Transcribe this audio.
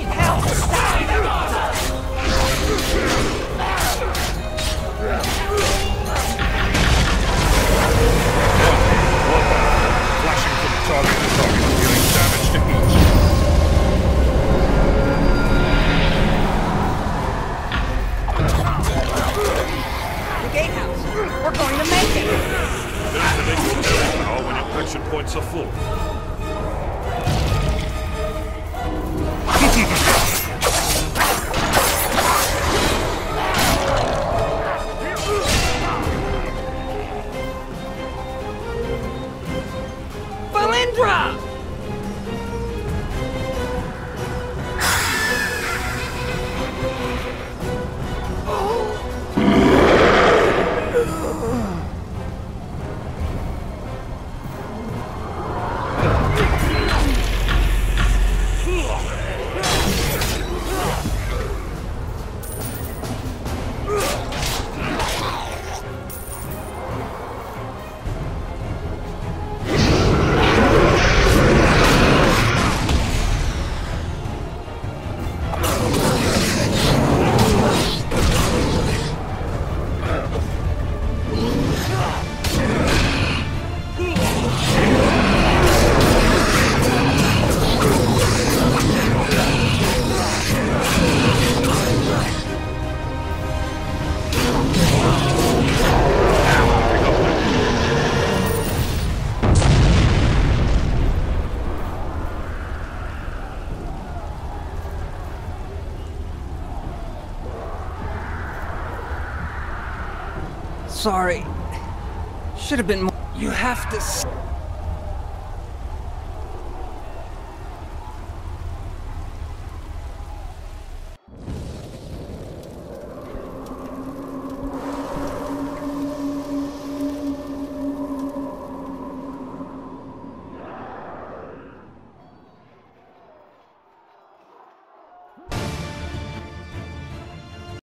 Help! Flashing target, dealing damage to each. The gatehouse. We're going to make it. There's oh, when your points are full. Sandra! Sorry. Should have been more. You have to.